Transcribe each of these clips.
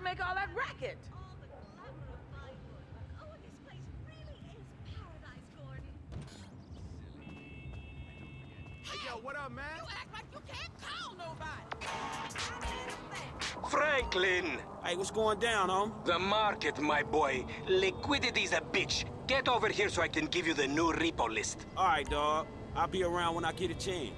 to make all that racket? All the glamour of Vinewood. Oh, this place really is paradise, Gordon. Hey, yo, what up, man? You act like you can't call nobody. Franklin! Hey, what's going down, home? The market, my boy. Liquidity's a bitch. Get over here so I can give you the new repo list. All right, dog. I'll be around when I get a chance.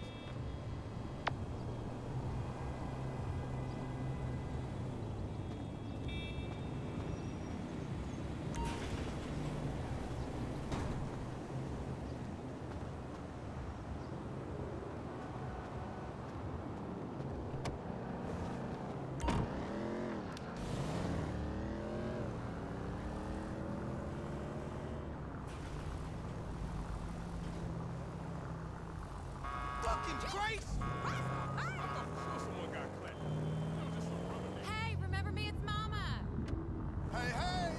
Fucking Grace! Hey, remember me? It's Mama. Hey, hey!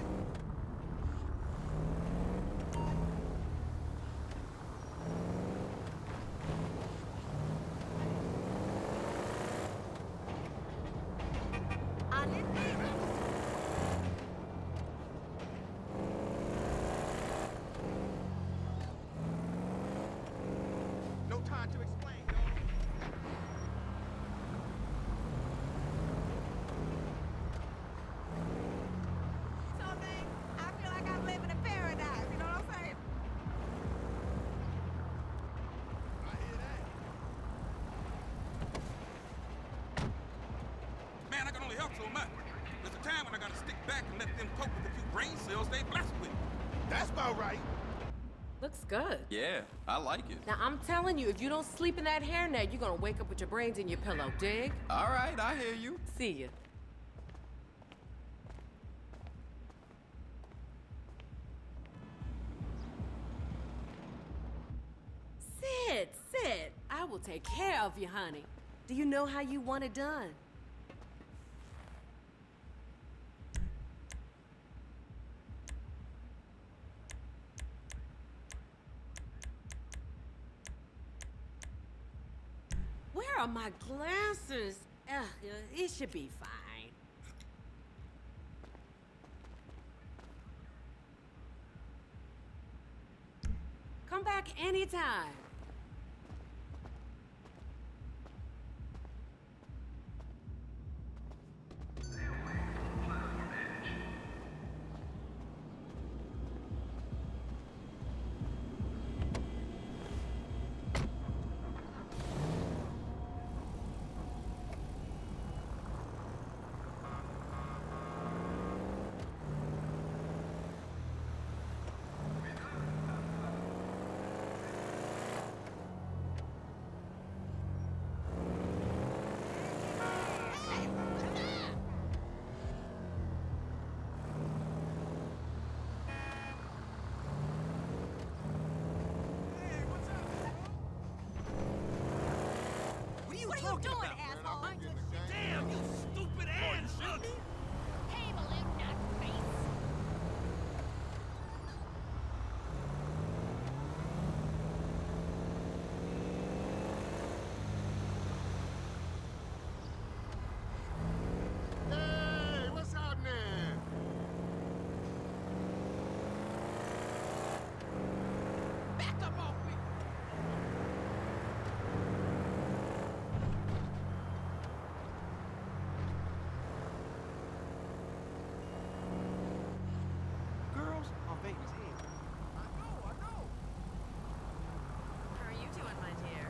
No time to explain, dog. So, man, I feel like I'm living in paradise. You know what I'm saying? I hear that. Man, I can only help so much. There's a time when I gotta stick back and let them cope with the few brain cells they blessed with. That's about right. Looks good. Yeah, I like it. Now, I'm telling you, if you don't sleep in that hairnet, you're gonna wake up with your brains in your pillow, dig? All right, I hear you. See ya. Sit, sit. I will take care of you, honey. Do you know how you want it done? Where are my glasses? Ugh, it should be fine. Come back anytime. What are you doing, about? asshole? Damn, you stupid ass! Hey, balloon nut face. Hey, what's happening? Back up off me. Girls are Vegas here. I know, I know. How are you doing, my dear?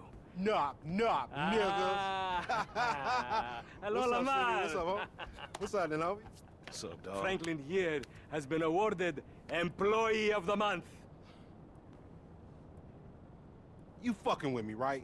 Knock, knock, Ah. Hello, What's up, Lamar. What's up, homie? What's up, then, homie? What's up, dog? Franklin here has been awarded Employee of the Month. You fucking with me, right?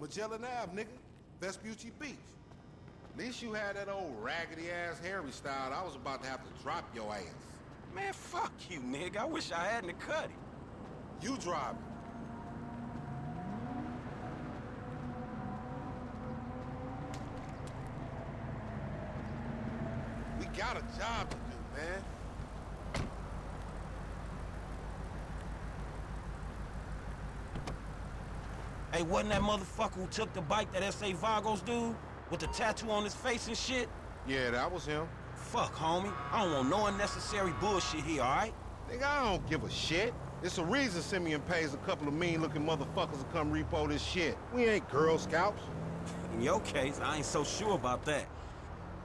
Magellan Ave, nigga. Vespucci Beach. At least you had that old raggedy ass Harry style. I was about to have to drop your ass. Man, fuck you, nigga. I wish I hadn't cut it. You driving. We got a job to do, man. Hey, wasn't that motherfucker who took the bike that S.A. Vagos dude? With the tattoo on his face and shit? Yeah, that was him. Fuck, homie. I don't want no unnecessary bullshit here, alright? Nigga, I don't give a shit. It's a reason Simeon pays a couple of mean-looking motherfuckers to come repo this shit. We ain't Girl Scouts. In your case, I ain't so sure about that.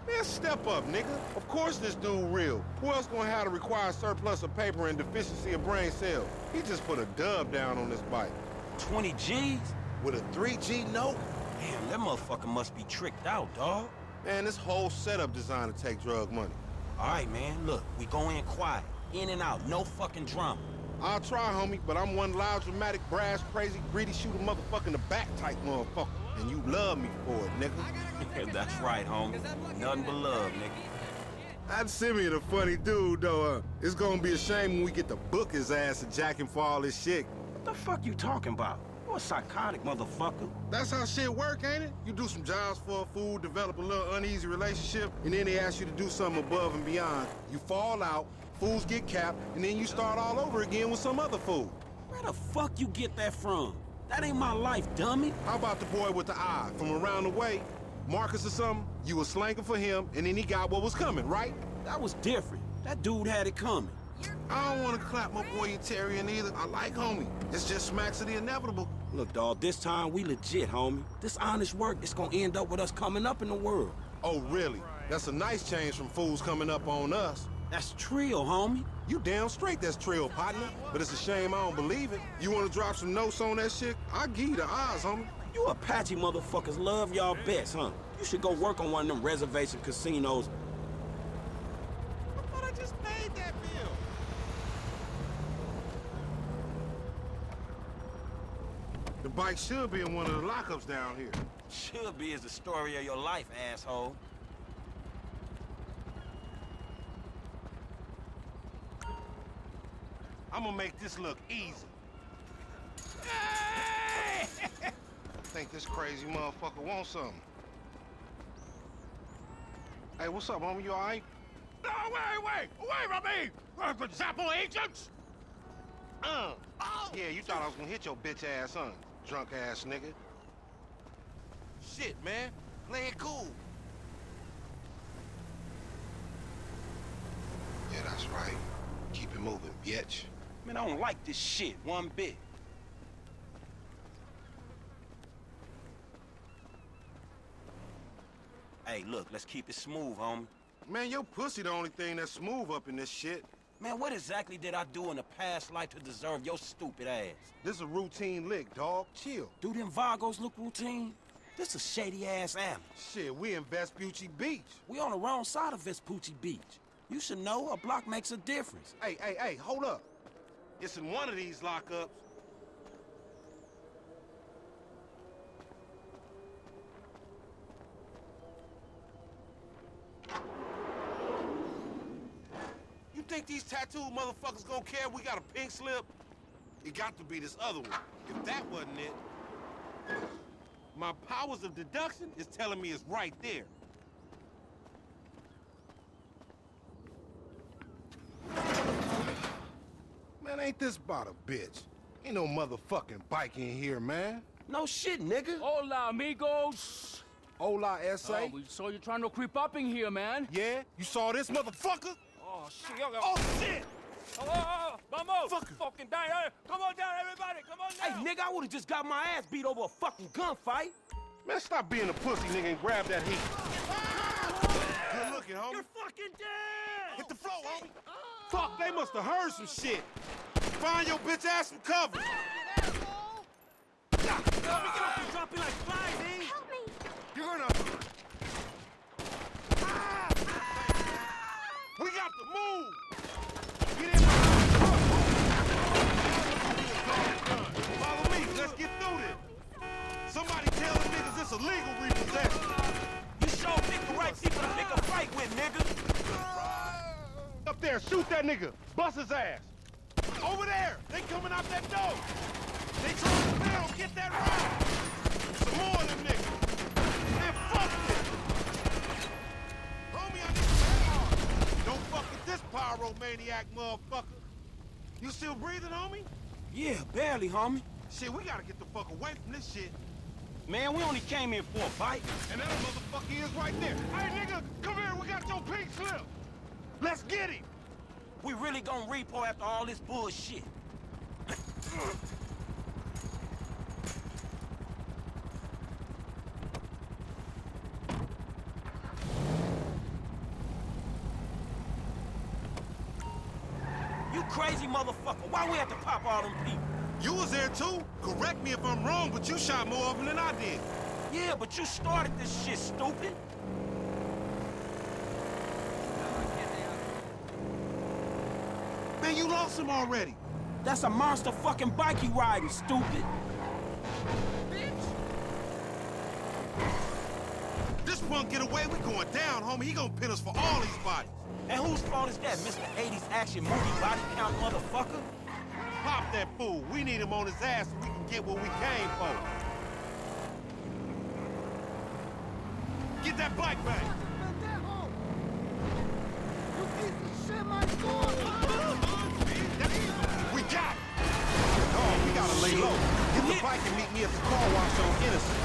Man, step up, nigga. Of course this dude real. Who else gonna have the required surplus of paper and deficiency of brain cells? He just put a dub down on this bike. 20 G's? With a 3G note? Damn, that motherfucker must be tricked out, dog. Man, this whole setup designed to take drug money. Alright, man, look, we go in quiet. In and out, no fucking drama. I'll try, homie, but I'm one loud, dramatic, brass, crazy, greedy, shoot a motherfucker in the back type motherfucker. And you love me for it, nigga. That's right, homie. Nothing but love, nigga. That Simeon a funny dude, though. Uh, it's gonna be a shame when we get to book his ass and jack him for all this shit. What the fuck you talking about? You a psychotic motherfucker. That's how shit work, ain't it? You do some jobs for a fool, develop a little uneasy relationship, and then they ask you to do something above and beyond. You fall out, fools get capped, and then you start all over again with some other fool. Where the fuck you get that from? That ain't my life, dummy. How about the boy with the eye from around the way? Marcus or something? You was slanking for him, and then he got what was coming, right? That was different. That dude had it coming. I don't want to clap my boy Yetarian either. I like homie. It's just smacks of the inevitable. Look, dawg, this time we legit, homie. This honest work is gonna end up with us coming up in the world. Oh, really? That's a nice change from fools coming up on us. That's trill, homie. You damn straight that's trill, partner. But it's a shame I don't believe it. You want to drop some notes on that shit? I'll give you the eyes, homie. You Apache motherfuckers love y'all best, huh? You should go work on one of them reservation casinos. I thought I just paid that bill. The bike should be in one of the lockups down here. Should be is the story of your life, asshole. I'm gonna make this look easy. I think this crazy motherfucker wants something. Hey, what's up, homie? You all right? No, wait, wait! Away from me! Uh, the Zappo agents! Uh. Yeah, you thought I was gonna hit your bitch ass, huh? Drunk ass nigga. Shit, man. Play it cool. Yeah, that's right. Keep it moving, bitch. Man, I don't like this shit one bit. Hey, look, let's keep it smooth, homie. Man, your pussy the only thing that's smooth up in this shit. Man, what exactly did I do in a past life to deserve your stupid ass? This a routine lick, dog. Chill. Do them Vagos look routine? This a shady-ass alley. Shit, we in Vespucci Beach. We on the wrong side of Vespucci Beach. You should know a block makes a difference. Hey, hey, hey, hold up. It's in one of these lockups. Think these tattooed motherfuckers gonna care we got a pink slip? It got to be this other one. If that wasn't it, my powers of deduction is telling me it's right there. Man, ain't this about a bitch? Ain't no motherfucking bike in here, man. No shit, nigga. Hola, amigos. Hola, S.A. Oh, we saw you trying to creep up in here, man. Yeah? You saw this motherfucker? Oh, shit. Oh, Oh, shit! oh, oh, vamos. Fucker. Fucking down. Hey, Come on down, everybody. Come on down! Hey, down. nigga, I would've just got my ass beat over a fucking gunfight. Man, stop being a pussy, nigga, and grab that heat. Good looking, homie. fucking dead. Hit the floor, homie. Fuck, they must have heard some shit. Find your bitch ass some cover. Drop it like flies, eh? Help me! You're gonna... We got to move! Get in Follow me, let's get through this. Somebody tell the niggas it's illegal repossession. You sure pick the right people to pick a fight with, nigga. Up there, shoot that nigga. Bust his ass. Over there, they coming out that door. They trying to bail, get that round. Some more of them niggas. Pyromaniac motherfucker. You still breathing, homie? Yeah, barely, homie. Shit, we gotta get the fuck away from this shit. Man, we only came here for a fight. And that motherfucker is right there. Hey, nigga, come here. We got your pink slip. Let's get him. We really gonna repo after all this bullshit. You crazy motherfucker. Why we have to pop all them people? You was there too. Correct me if I'm wrong, but you shot more of them than I did. Yeah, but you started this shit, stupid. Man, you lost him already. That's a monster fucking bike you riding, stupid. Bitch! This punk get away, we going down, homie. He gonna pin us for all these bodies. And whose fault is that, Mr. 80s action movie body count motherfucker? Pop that fool. We need him on his ass so we can get what we came for. Get that bike back. We got it. Oh, we gotta lay low. Get the bike and meet me at the car wash on Innocent.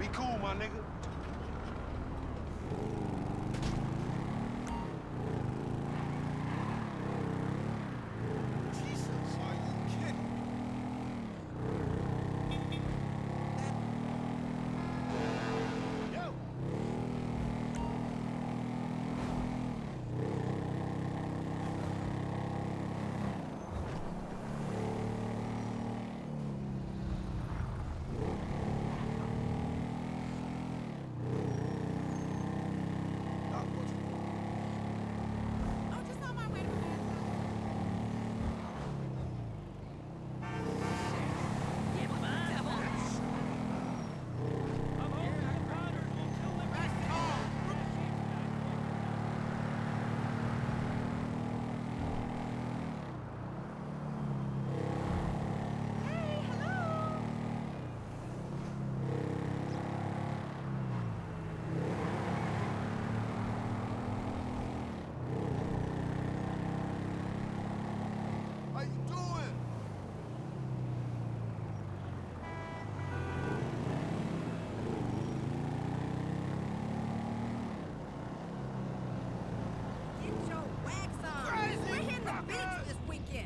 Be cool, my nigga. Jesus, are you kidding? Yo.